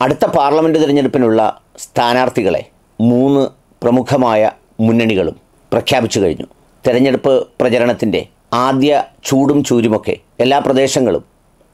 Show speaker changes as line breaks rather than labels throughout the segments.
അടുത്ത പാർലമെന്റ് തിരഞ്ഞെടുപ്പിനുള്ള സ്ഥാനാർത്ഥികളെ മൂന്ന് പ്രമുഖമായ മുന്നണികളും പ്രഖ്യാപിച്ചു കഴിഞ്ഞു. തെരഞ്ഞെടുപ്പ് പ്രചരണത്തിന്റെ ആദ്യ ചൂടും ചൂരുമൊക്കെ എല്ലാ പ്രദേശങ്ങളും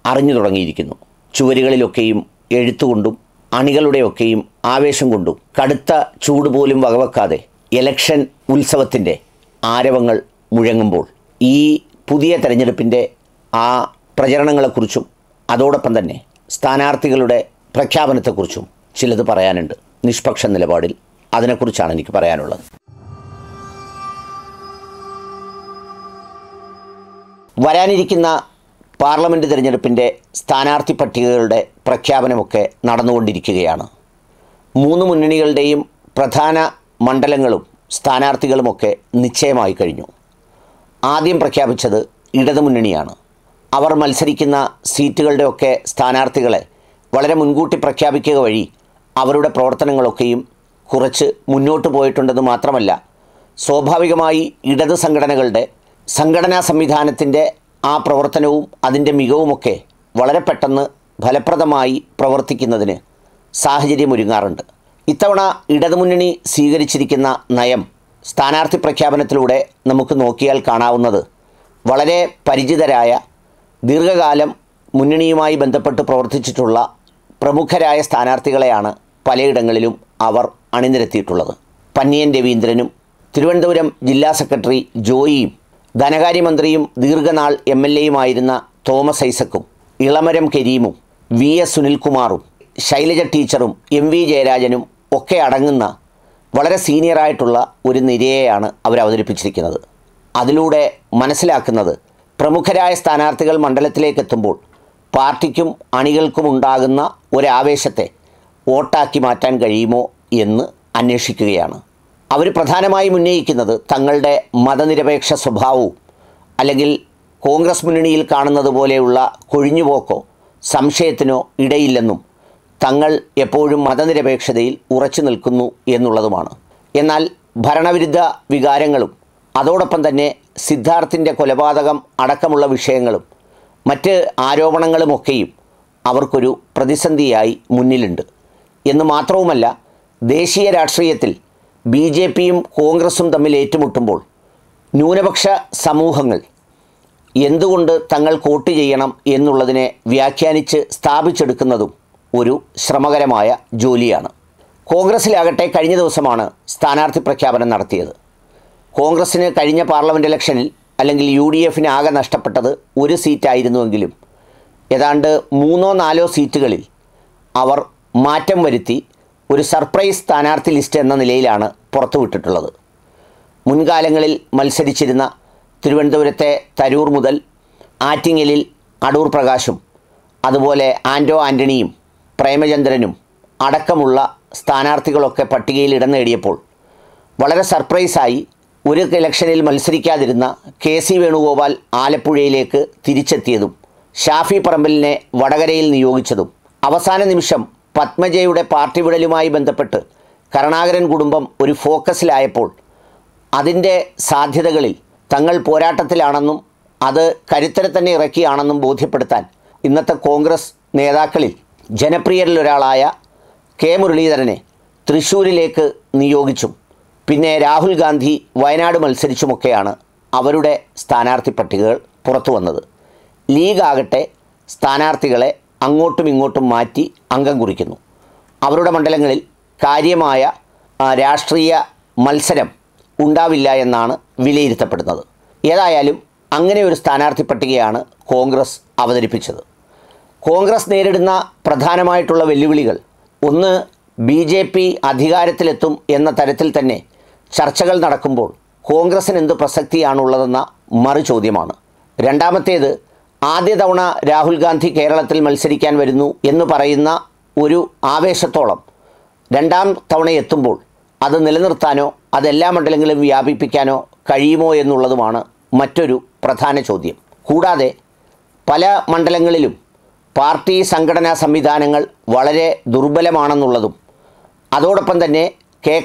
അറിഞ്ഞു തുടങ്ങിയിരിക്കുന്നു. ചുവരുകളിലൊക്കെയും എഴുത്തുകൊണ്ടും അണികളുടെയൊക്കെയും ആവേശം കൊണ്ടും കടുത്ത ചൂട് പോലും വകവെക്കാതെ ഇലക്ഷൻ ഉത്സവത്തിന്റെ ആരവങ്ങൾ മുഴങ്ങുമ്പോൾ ഈ പുതിയ തെരഞ്ഞെടുപ്പിന്റെ ആ പ്രചരണങ്ങളെക്കുറിച്ചും അതോടൊപ്പം തന്നെ സ്ഥാനാർത്ഥികളുടെ പ്രഖ്യാപനത്തെക്കുറിച്ചും ചിലത് പറയാനുണ്ട്. നിഷ്പക്ഷ നിലപാടിൽ അതിനെക്കുറിച്ചാണ് എനിക്ക് പറയാനുള്ളത്. വരാനിരിക്കുന്ന പാർലമെന്റ് തിരഞ്ഞെടുപ്പിന്റെ സ്ഥാനാർത്ഥി പട്ടികകളുടെ പ്രഖ്യാപനമൊക്കെ നടന്നുകൊണ്ടിരിക്കുകയാണ്. മൂന്ന് മുന്നണികളുടെയും പ്രധാന മണ്ഡലങ്ങളും സ്ഥാനാർത്ഥികളുമൊക്കെ നിശ്ചയമായി കഴിഞ്ഞു. ആദ്യം പ്രഖ്യാപിച്ചത് ഇടതുമുന്നണിയാണ്. അവർ മത്സരിക്കുന്ന സീറ്റുകളുടെയൊക്കെ സ്ഥാനാർത്ഥികളെ വളരെ മുൻകൂട്ടി പ്രഖ്യാപിക്കുക വഴി അവരുടെ പ്രവർത്തനങ്ങളൊക്കെയും കുറച്ച് മുന്നോട്ട് പോയിട്ടുണ്ടെന്ന് മാത്രമല്ല സ്വാഭാവികമായി ഇടത് സംഘടനകളുടെ സംഘടനാ സംവിധാനത്തിന്റെ ആ പ്രവർത്തനവും അതിന്റെ മികവുമൊക്കെ വളരെ പെട്ടെന്ന് ഫലപ്രദമായി പ്രവർത്തിക്കുന്നതിന് സാഹചര്യമൊരുങ്ങാറുണ്ട്. ഇത്തവണ ഇടതുമുന്നണി സ്വീകരിച്ചിരിക്കുന്ന നയം സ്ഥാനാർത്ഥി പ്രഖ്യാപനത്തിലൂടെ നമുക്ക് നോക്കിയാൽ കാണാവുന്നത് വളരെ പരിചിതരായ ദീർഘകാലം മുന്നണിയുമായി ബന്ധപ്പെട്ട് പ്രവർത്തിച്ചിട്ടുള്ള പ്രമുഖരായ സ്ഥാനാർത്ഥികളെയാണ് പലയിടങ്ങളിലും അവർ അണിനിരത്തിയിട്ടുള്ളത്. പന്നിയൻ രവീന്ദ്രനും തിരുവനന്തപുരം ജില്ലാ സെക്രട്ടറി ജോയിയും ധനകാര്യമന്ത്രിയും ദീർഘനാൾ എം എൽ എയുമായിരുന്ന തോമസ് ഐസക്കും ഇളമരം കരീമും വി എസ് സുനിൽകുമാറും ശൈലജ ടീച്ചറും എം വി ജയരാജനും ഒക്കെ അടങ്ങുന്ന വളരെ സീനിയറായിട്ടുള്ള ഒരു നിരയെയാണ് അവർ അവതരിപ്പിച്ചിരിക്കുന്നത്. അതിലൂടെ മനസ്സിലാക്കുന്നത് പ്രമുഖരായ സ്ഥാനാർത്ഥികൾ മണ്ഡലത്തിലേക്ക് എത്തുമ്പോൾ പാർട്ടിക്കും അണികൾക്കും ഉണ്ടാകുന്ന ഒരാവേശത്തെ വോട്ടാക്കി മാറ്റാൻ കഴിയുമോ എന്ന് അന്വേഷിക്കുകയാണ്. അവർ പ്രധാനമായും ഉന്നയിക്കുന്നത് തങ്ങളുടെ മതനിരപേക്ഷ സ്വഭാവവും അല്ലെങ്കിൽ കോൺഗ്രസ് മുന്നണിയിൽ കാണുന്നത് പോലെയുള്ള കൊഴിഞ്ഞുപോക്കോ സംശയത്തിനോ ഇടയില്ലെന്നും തങ്ങൾ എപ്പോഴും മതനിരപേക്ഷതയിൽ ഉറച്ചു നിൽക്കുന്നു എന്നുള്ളതുമാണ്. എന്നാൽ ഭരണവിരുദ്ധ വികാരങ്ങളും അതോടൊപ്പം തന്നെ സിദ്ധാർത്ഥിന്റെ കൊലപാതകം അടക്കമുള്ള വിഷയങ്ങളും മറ്റ് ആരോപണങ്ങളുമൊക്കെയും അവർക്കൊരു പ്രതിസന്ധിയായി മുന്നിലുണ്ട്. എന്ന് മാത്രവുമല്ല ദേശീയ രാഷ്ട്രീയത്തിൽ ബി ജെ പിയും കോൺഗ്രസും തമ്മിൽ ഏറ്റുമുട്ടുമ്പോൾ ന്യൂനപക്ഷ സമൂഹങ്ങൾ എന്തുകൊണ്ട് തങ്ങൾ വോട്ട് ചെയ്യണം എന്നുള്ളതിനെ വ്യാഖ്യാനിച്ച് സ്ഥാപിച്ചെടുക്കുന്നതും ഒരു ശ്രമകരമായ ജോലിയാണ്. കോൺഗ്രസ്സിലാകട്ടെ കഴിഞ്ഞ ദിവസമാണ് സ്ഥാനാർത്ഥി പ്രഖ്യാപനം നടത്തിയത്. കോൺഗ്രസ്സിന് കഴിഞ്ഞ പാർലമെന്റ് ഇലക്ഷനിൽ അല്ലെങ്കിൽ യു ഡി എഫിന് ആകെ നഷ്ടപ്പെട്ടത് ഒരു സീറ്റായിരുന്നുവെങ്കിലും ഏതാണ്ട് മൂന്നോ നാലോ സീറ്റുകളിൽ അവർ മാറ്റം വരുത്തി ഒരു സർപ്രൈസ് സ്ഥാനാർത്ഥി ലിസ്റ്റ് എന്ന നിലയിലാണ് പുറത്തുവിട്ടിട്ടുള്ളത്. മുൻകാലങ്ങളിൽ മത്സരിച്ചിരുന്ന തിരുവനന്തപുരത്തെ തരൂർ മുതൽ ആറ്റിങ്ങലിൽ അടൂർ പ്രകാശും അതുപോലെ ആന്റോ ആന്റണിയും പ്രേമചന്ദ്രനും അടക്കമുള്ള സ്ഥാനാർത്ഥികളൊക്കെ പട്ടികയിൽ ഇടം നേടിയപ്പോൾ വളരെ സർപ്രൈസായി ഒരു ഇലക്ഷനിൽ മത്സരിക്കാതിരുന്ന കെ സി വേണുഗോപാൽ ആലപ്പുഴയിലേക്ക് തിരിച്ചെത്തിയതും ഷാഫി പറമ്പലിനെ വടകരയിൽ നിയോഗിച്ചതും അവസാന നിമിഷം പത്മജയുടെ പാർട്ടി വിടലുമായി ബന്ധപ്പെട്ട് കരുണാകരൻ കുടുംബം ഒരു ഫോക്കസിലായപ്പോൾ അതിന്റെ സാധ്യതകളിൽ തങ്ങൾ പോരാട്ടത്തിലാണെന്നും അത് കരുത്തരെ തന്നെ ഇറക്കിയാണെന്നും ബോധ്യപ്പെടുത്താൻ ഇന്നത്തെ കോൺഗ്രസ് നേതാക്കളിൽ ജനപ്രിയരിലൊരാളായ കെ മുരളീധരനെ തൃശ്ശൂരിലേക്ക് നിയോഗിച്ചും പിന്നെ രാഹുൽ ഗാന്ധി വയനാട് മത്സരിച്ചുമൊക്കെയാണ് അവരുടെ സ്ഥാനാർത്ഥി പട്ടികകൾ പുറത്തു വന്നത്. ലീഗ് ആകട്ടെ സ്ഥാനാർത്ഥികളെ അങ്ങോട്ടും ഇങ്ങോട്ടും മാറ്റി അംഗം കുറിക്കുന്നു. അവരുടെ മണ്ഡലങ്ങളിൽ കാര്യമായ രാഷ്ട്രീയ മത്സരം ഉണ്ടാവില്ല എന്നാണ് വിലയിരുത്തപ്പെടുന്നത്. ഏതായാലും അങ്ങനെ ഒരു സ്ഥാനാർത്ഥി പട്ടികയാണ് കോൺഗ്രസ് അവതരിപ്പിച്ചത്. കോൺഗ്രസ് നേരിടുന്ന പ്രധാനമായിട്ടുള്ള വെല്ലുവിളികൾ ഒന്ന് ബി ജെ പി അധികാരത്തിലെത്തും എന്ന തരത്തിൽ തന്നെ ചർച്ചകൾ നടക്കുമ്പോൾ കോൺഗ്രസിന് എന്ത് പ്രസക്തിയാണുള്ളതെന്ന മറു ചോദ്യമാണ് രണ്ടാമത്തേത് ആദ്യ തവണ രാഹുൽ ഗാന്ധി കേരളത്തിൽ മത്സരിക്കാൻ വരുന്നു എന്ന് പറയുന്ന ഒരു ആവേശത്തോളം രണ്ടാം തവണ എത്തുമ്പോൾ അത് നിലനിർത്താനോ അതെല്ലാ മണ്ഡലങ്ങളിലും വ്യാപിപ്പിക്കാനോ കഴിയുമോ എന്നുള്ളതുമാണ് മറ്റൊരു പ്രധാന ചോദ്യം. കൂടാതെ പല മണ്ഡലങ്ങളിലും പാർട്ടി സംഘടനാ സംവിധാനങ്ങൾ വളരെ ദുർബലമാണെന്നുള്ളതും അതോടൊപ്പം തന്നെ കെ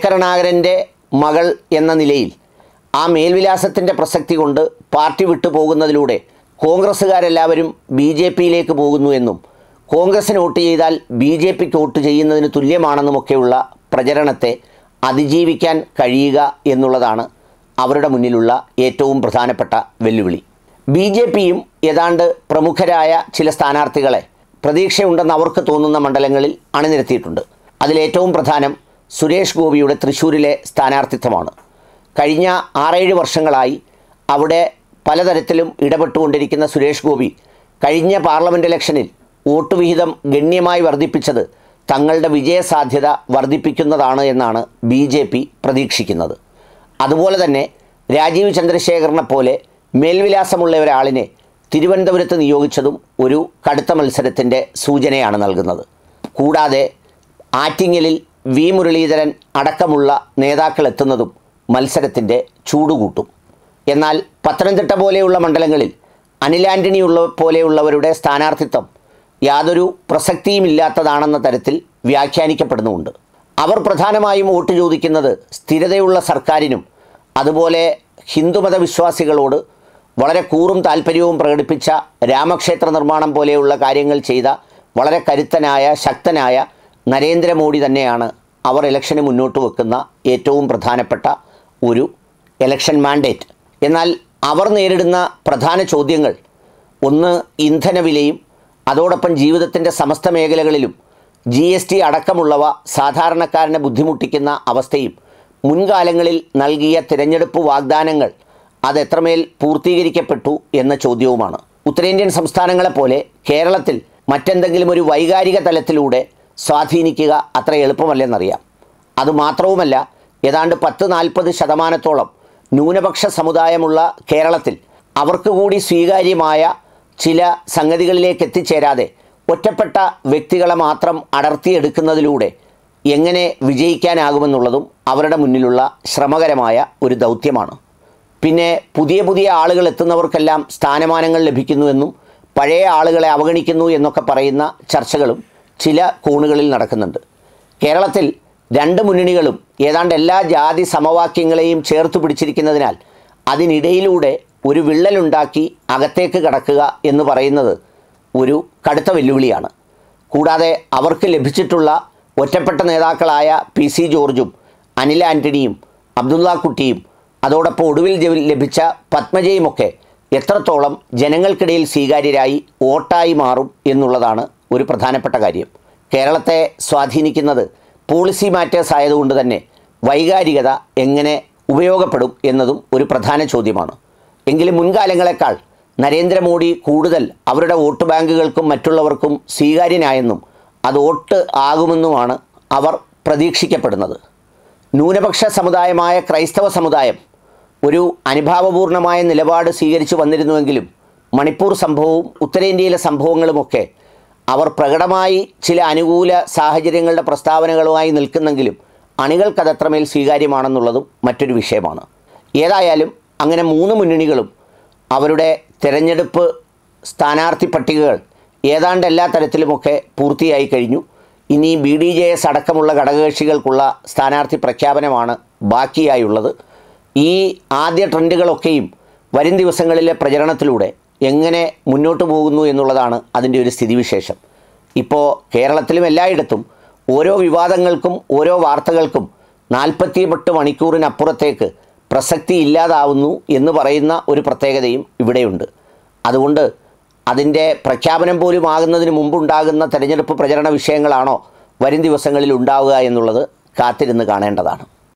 മകൾ എന്ന നിലയിൽ ആ മേൽവിലാസത്തിന്റെ പ്രസക്തി കൊണ്ട് പാർട്ടി വിട്ടു പോകുന്നതിലൂടെ കോൺഗ്രസ്സുകാരെല്ലാവരും ബി ജെ പിയിലേക്ക് പോകുന്നു എന്നും കോൺഗ്രസ്സിന് വോട്ട് ചെയ്താൽ ബി ജെ പിക്ക് വോട്ട് ചെയ്യുന്നതിന് തുല്യമാണെന്നുമൊക്കെയുള്ള പ്രചരണത്തെ അതിജീവിക്കാൻ കഴിയുക എന്നുള്ളതാണ് അവരുടെ മുന്നിലുള്ള ഏറ്റവും പ്രധാനപ്പെട്ട വെല്ലുവിളി. ബി ജെ പിയും ഏതാണ്ട് പ്രമുഖരായ ചില സ്ഥാനാർത്ഥികളെ പ്രതീക്ഷയുണ്ടെന്ന് അവർക്ക് തോന്നുന്ന മണ്ഡലങ്ങളിൽ അണിനിരത്തിയിട്ടുണ്ട്. അതിലേറ്റവും പ്രധാനം സുരേഷ് ഗോപിയുടെ തൃശ്ശൂരിലെ സ്ഥാനാർത്ഥിത്വമാണ്. കഴിഞ്ഞ ആറേഴ് വർഷങ്ങളായി അവിടെ പലതരത്തിലും ഇടപെട്ടുകൊണ്ടിരിക്കുന്ന സുരേഷ് ഗോപി കഴിഞ്ഞ പാർലമെന്റ് ഇലക്ഷനിൽ വോട്ട് വിഹിതം ഗണ്യമായി വർദ്ധിപ്പിച്ചത് തങ്ങളുടെ വിജയസാധ്യത വർദ്ധിപ്പിക്കുന്നതാണ് എന്നാണ് ബി ജെ പി പ്രതീക്ഷിക്കുന്നത്. അതുപോലെ തന്നെ രാജീവ് ചന്ദ്രശേഖരനെ പോലെ മേൽവിലാസമുള്ള ഒരാളിനെ തിരുവനന്തപുരത്ത് നിയോഗിച്ചതും ഒരു കടുത്ത മത്സരത്തിന്റെ സൂചനയാണ് നൽകുന്നത്. കൂടാതെ ആറ്റിങ്ങലിൽ വി മുരളീധരൻ അടക്കമുള്ള നേതാക്കൾ എത്തുന്നതും മത്സരത്തിന്റെ ചൂടുകൂട്ടും. എന്നാൽ പത്തനംതിട്ട പോലെയുള്ള മണ്ഡലങ്ങളിൽ ഉള്ള പോലെയുള്ളവരുടെ സ്ഥാനാർത്ഥിത്വം യാതൊരു പ്രസക്തിയുമില്ലാത്തതാണെന്ന തരത്തിൽ വ്യാഖ്യാനിക്കപ്പെടുന്നുമുണ്ട്. അവർ പ്രധാനമായും വോട്ട് ചോദിക്കുന്നത് സ്ഥിരതയുള്ള സർക്കാരിനും അതുപോലെ ഹിന്ദുമത വിശ്വാസികളോട് വളരെ കൂറും താല്പര്യവും പ്രകടിപ്പിച്ച രാമക്ഷേത്ര നിർമ്മാണം പോലെയുള്ള കാര്യങ്ങൾ ചെയ്ത വളരെ കരുത്തനായ ശക്തനായ നരേന്ദ്രമോദി തന്നെയാണ് അവർ ഇലക്ഷന് മുന്നോട്ട് വെക്കുന്ന ഏറ്റവും പ്രധാനപ്പെട്ട ഒരു ഇലക്ഷൻ മാൻഡേറ്റ് എന്നാൽ അവർ നേരിടുന്ന പ്രധാന ചോദ്യങ്ങൾ ഒന്ന് ഇന്ധനവിലയും അതോടൊപ്പം ജീവിതത്തിന്റെ സമസ്ത മേഖലകളിലും ജി എസ് ടി അടക്കമുള്ളവ സാധാരണക്കാരനെ ബുദ്ധിമുട്ടിക്കുന്ന അവസ്ഥയും മുൻകാലങ്ങളിൽ നൽകിയ തിരഞ്ഞെടുപ്പ് വാഗ്ദാനങ്ങൾ അതെത്രമേൽ പൂർത്തീകരിക്കപ്പെട്ടു എന്ന ചോദ്യവുമാണ്. ഉത്തരേന്ത്യൻ സംസ്ഥാനങ്ങളെപ്പോലെ കേരളത്തിൽ മറ്റെന്തെങ്കിലും ഒരു വൈകാരിക തലത്തിലൂടെ സ്വാധീനിക്കുക അത്ര എളുപ്പമല്ലെന്നറിയാം. അതുമാത്രവുമല്ല ഏതാണ്ട് പത്ത് നാൽപ്പത് ശതമാനത്തോളം ന്യൂനപക്ഷ സമുദായമുള്ള കേരളത്തിൽ അവർക്ക് കൂടി സ്വീകാര്യമായ ചില സംഗതികളിലേക്ക് എത്തിച്ചേരാതെ ഒറ്റപ്പെട്ട വ്യക്തികളെ മാത്രം അടർത്തിയെടുക്കുന്നതിലൂടെ എങ്ങനെ വിജയിക്കാനാകുമെന്നുള്ളതും അവരുടെ മുന്നിലുള്ള ശ്രമകരമായ ഒരു ദൗത്യമാണ്. പിന്നെ പുതിയ പുതിയ ആളുകൾ എത്തുന്നവർക്കെല്ലാം സ്ഥാനമാനങ്ങൾ ലഭിക്കുന്നുവെന്നും പഴയ ആളുകളെ അവഗണിക്കുന്നു എന്നൊക്കെ പറയുന്ന ചർച്ചകളും ചില കോണുകളിൽ നടക്കുന്നുണ്ട്. കേരളത്തിൽ രണ്ട് മുന്നണികളും ഏതാണ്ട് എല്ലാ ജാതി സമവാക്യങ്ങളെയും ചേർത്ത് പിടിച്ചിരിക്കുന്നതിനാൽ അതിനിടയിലൂടെ ഒരു വിള്ളലുണ്ടാക്കി അകത്തേക്ക് കടക്കുക എന്ന് പറയുന്നത് ഒരു കടുത്ത വെല്ലുവിളിയാണ്. കൂടാതെ അവർക്ക് ലഭിച്ചിട്ടുള്ള ഒറ്റപ്പെട്ട നേതാക്കളായ പി സി ജോർജും അനിൽ ആന്റണിയും അബ്ദുള്ള കുട്ടിയും അതോടൊപ്പം ഒടുവിൽ ലഭിച്ച പത്മജയുമൊക്കെ എത്രത്തോളം ജനങ്ങൾക്കിടയിൽ സ്വീകാര്യരായി വോട്ടായി മാറും എന്നുള്ളതാണ് ഒരു പ്രധാനപ്പെട്ട കാര്യം. കേരളത്തെ സ്വാധീനിക്കുന്നത് പോളിസി മാറ്റേഴ്സ് ആയതുകൊണ്ട് തന്നെ വൈകാരികത എങ്ങനെ ഉപയോഗപ്പെടും എന്നതും ഒരു പ്രധാന ചോദ്യമാണ്. എങ്കിലും മുൻകാലങ്ങളെക്കാൾ നരേന്ദ്രമോദി കൂടുതൽ അവരുടെ വോട്ട് ബാങ്കുകൾക്കും മറ്റുള്ളവർക്കും സ്വീകാര്യനായെന്നും അത് വോട്ട് ആകുമെന്നുമാണ് അവർ പ്രതീക്ഷിക്കപ്പെടുന്നത്. ന്യൂനപക്ഷ സമുദായമായ ക്രൈസ്തവ സമുദായം ഒരു അനുഭാവപൂർണമായ നിലപാട് സ്വീകരിച്ചു വന്നിരുന്നുവെങ്കിലും മണിപ്പൂർ സംഭവവും ഉത്തരേന്ത്യയിലെ സംഭവങ്ങളുമൊക്കെ അവർ പ്രകടമായി ചില അനുകൂല സാഹചര്യങ്ങളുടെ പ്രസ്താവനകളുമായി നിൽക്കുന്നെങ്കിലും അണികൾക്കതത്രമേൽ സ്വീകാര്യമാണെന്നുള്ളതും മറ്റൊരു വിഷയമാണ്. ഏതായാലും അങ്ങനെ മൂന്ന് മുന്നണികളും അവരുടെ തിരഞ്ഞെടുപ്പ് സ്ഥാനാർത്ഥി പട്ടികകൾ ഏതാണ്ട് എല്ലാ തരത്തിലുമൊക്കെ പൂർത്തിയായി കഴിഞ്ഞു. ഇനി ബി ഡി ജെ എസ് അടക്കമുള്ള ഘടകകക്ഷികൾക്കുള്ള സ്ഥാനാർത്ഥി പ്രഖ്യാപനമാണ് ബാക്കിയായുള്ളത്. ഈ ആദ്യ ട്രെൻഡുകളൊക്കെയും വരും ദിവസങ്ങളിലെ പ്രചരണത്തിലൂടെ എങ്ങനെ മുന്നോട്ട് പോകുന്നു എന്നുള്ളതാണ് അതിന്റെ ഒരു സ്ഥിതിവിശേഷം. ഇപ്പോൾ കേരളത്തിലും എല്ലായിടത്തും ഓരോ വിവാദങ്ങൾക്കും ഓരോ വാർത്തകൾക്കും നാൽപ്പത്തിയെട്ട് മണിക്കൂറിനപ്പുറത്തേക്ക് പ്രസക്തി ഇല്ലാതാവുന്നു എന്ന് പറയുന്ന ഒരു പ്രത്യേകതയും ഇവിടെയുണ്ട്. അതുകൊണ്ട് അതിന്റെ പ്രഖ്യാപനം പോലും ആകുന്നതിന് മുമ്പുണ്ടാകുന്ന തെരഞ്ഞെടുപ്പ് പ്രചരണ വിഷയങ്ങളാണോ വരും ദിവസങ്ങളിൽ ഉണ്ടാവുക എന്നുള്ളത് കാത്തിരുന്ന് കാണേണ്ടതാണ്.